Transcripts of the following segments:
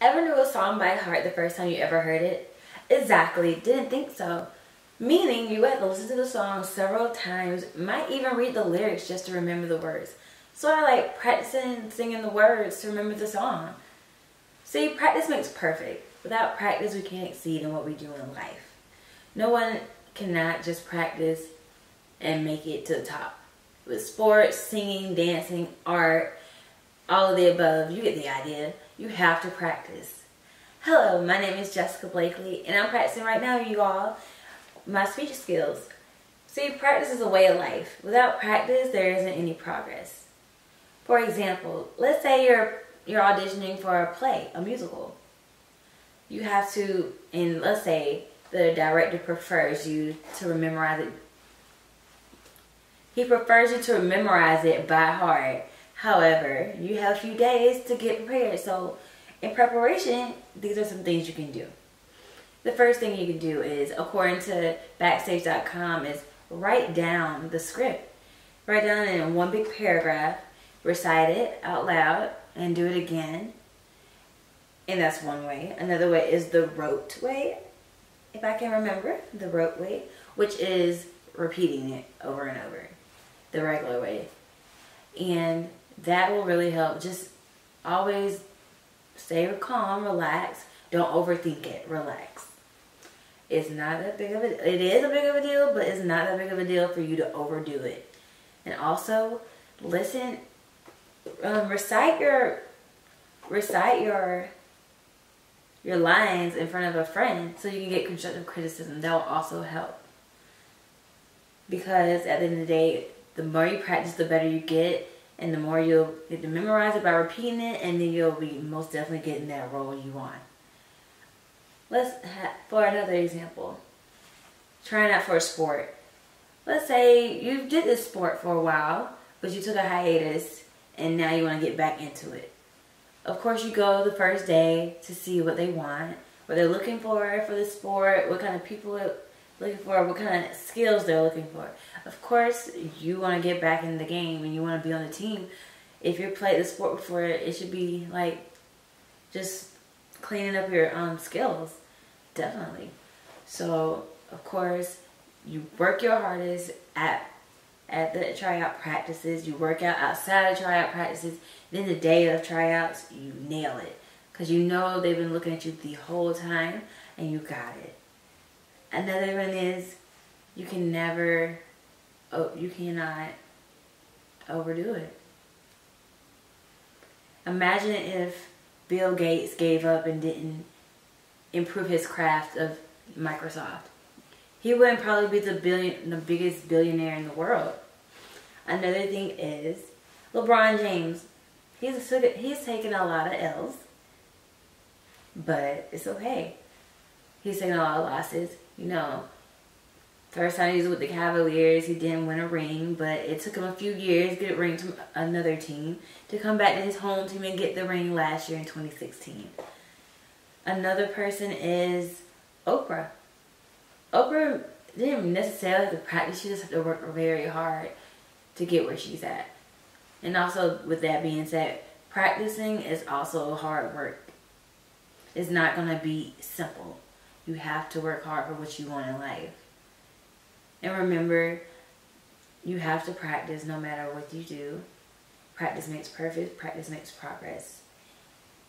Ever knew a song by heart the first time you ever heard it? Exactly, didn't think so. Meaning you had to listen to the song several times, might even read the lyrics just to remember the words. So I like practicing singing the words to remember the song. See, practice makes perfect. Without practice, we can't exceed in what we do in life. No one cannot just practice and make it to the top. With sports, singing, dancing, art, all of the above, you get the idea. You have to practice. Hello, my name is Jessica Blakely, and I'm practicing right now, you all, my speech skills. See, practice is a way of life. Without practice, there isn't any progress. For example, let's say you're you're auditioning for a play, a musical. You have to, and let's say the director prefers you to memorize it. He prefers you to memorize it by heart However, you have a few days to get prepared. So in preparation, these are some things you can do. The first thing you can do is, according to Backstage.com, is write down the script. Write down in one big paragraph, recite it out loud, and do it again. And that's one way. Another way is the rote way, if I can remember, the rote way, which is repeating it over and over, the regular way. And that will really help. Just always stay calm, relax. Don't overthink it. Relax. It's not that big of a it is a big of a deal, but it's not that big of a deal for you to overdo it. And also listen um, recite your recite your your lines in front of a friend so you can get constructive criticism. That will also help. Because at the end of the day, the more you practice, the better you get and the more you'll get to memorize it by repeating it, and then you'll be most definitely getting that role you want. Let's for another example, trying out for a sport. Let's say you did this sport for a while, but you took a hiatus, and now you want to get back into it. Of course, you go the first day to see what they want, what they're looking for for the sport, what kind of people looking for, what kind of skills they're looking for. Of course, you want to get back in the game and you want to be on the team. If you've played the sport before, it should be like just cleaning up your um, skills. Definitely. So, of course, you work your hardest at at the tryout practices. You work out outside of tryout practices. Then the day of tryouts, you nail it because you know they've been looking at you the whole time and you got it. Another one is you can never, oh, you cannot overdo it. Imagine if Bill Gates gave up and didn't improve his craft of Microsoft. He wouldn't probably be the billion, the biggest billionaire in the world. Another thing is LeBron James. He's he's taken a lot of L's, but it's okay. He's taken a lot of losses you know, first time he was with the Cavaliers, he didn't win a ring, but it took him a few years to get a ring to another team to come back to his home team and get the ring last year in 2016. Another person is Oprah. Oprah didn't necessarily have to practice, she just had to work very hard to get where she's at. And also, with that being said, practicing is also hard work. It's not going to be simple. You have to work hard for what you want in life. And remember, you have to practice no matter what you do. Practice makes perfect, practice makes progress.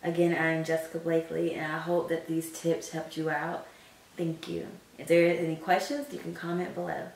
Again, I'm Jessica Blakely, and I hope that these tips helped you out. Thank you. If there are any questions, you can comment below.